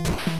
you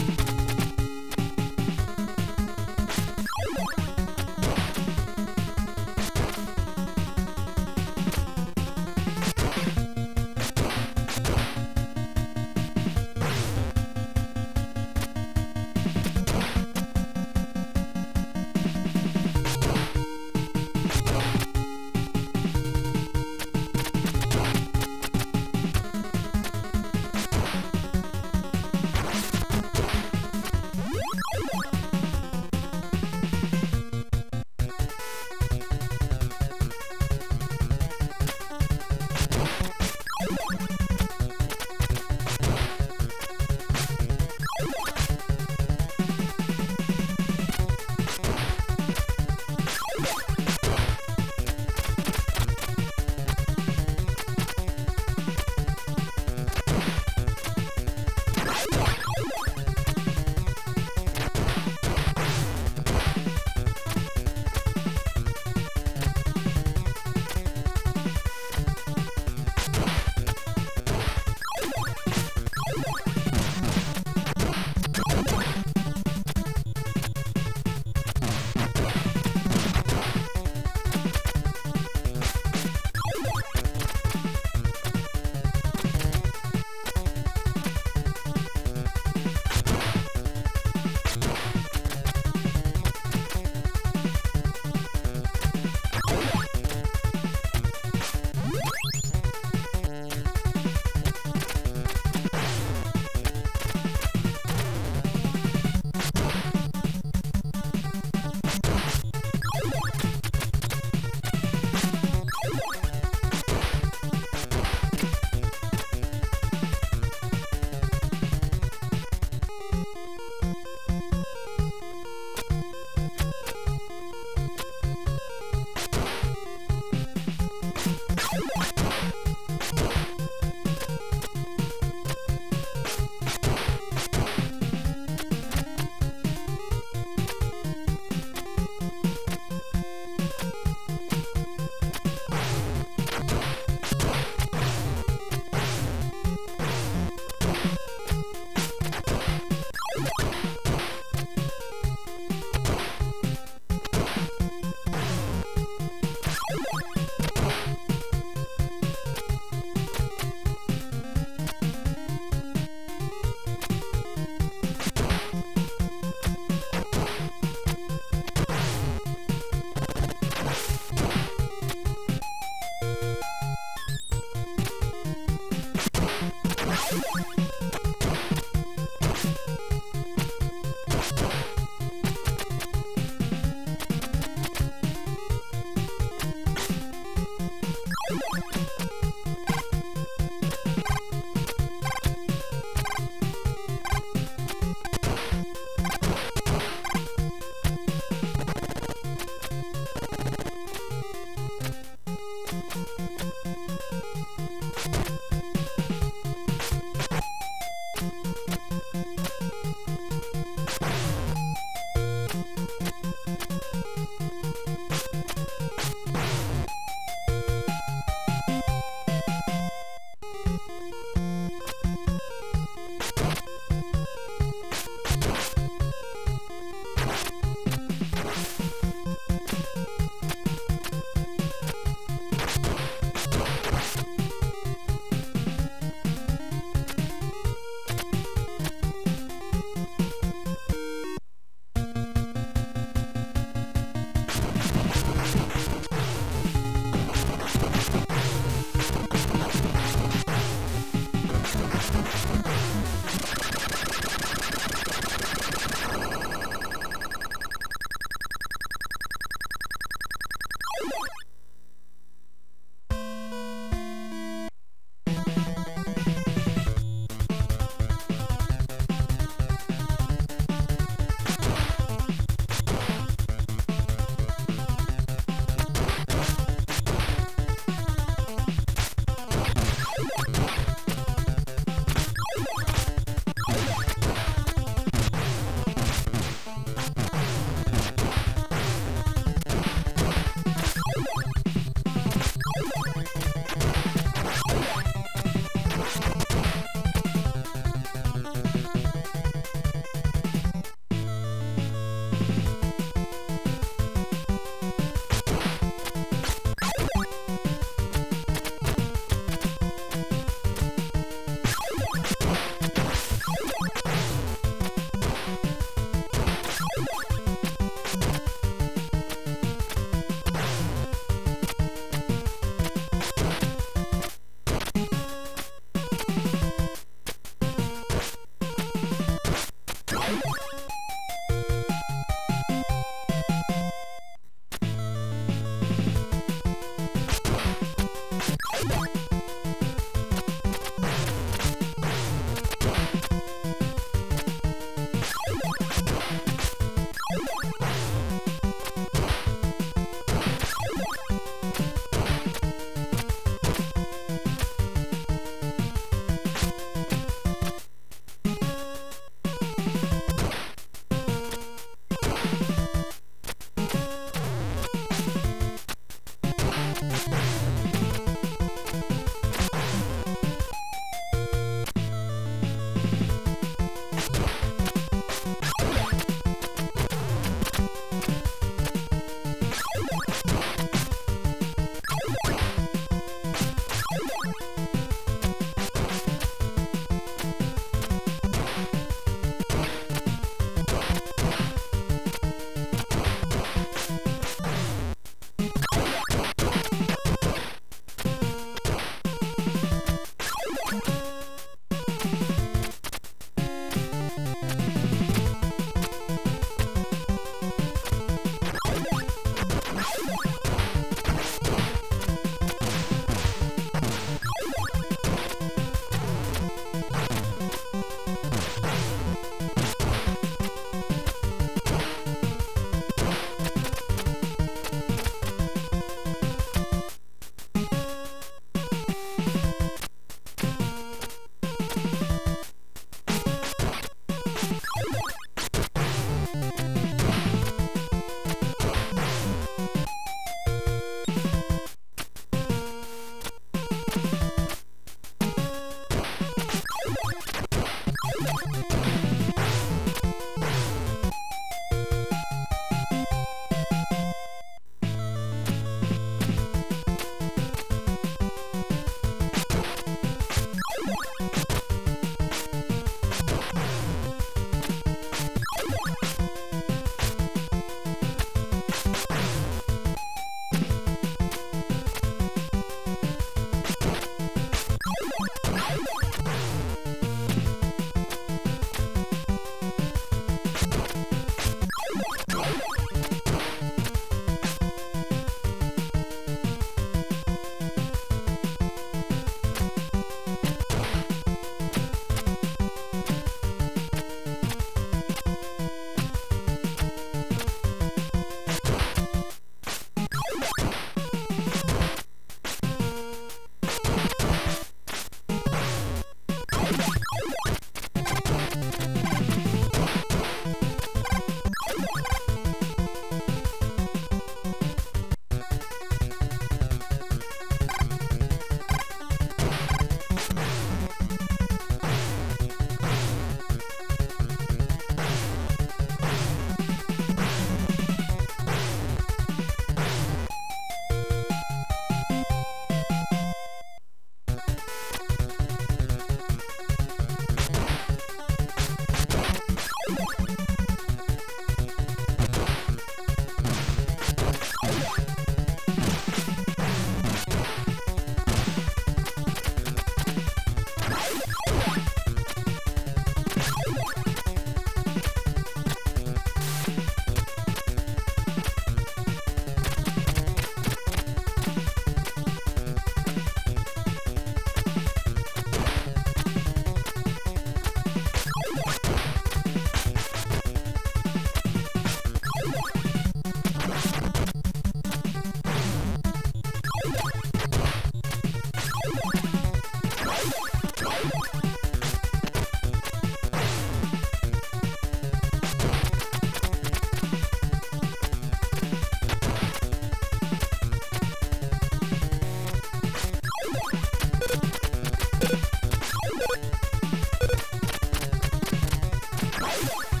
Yeah.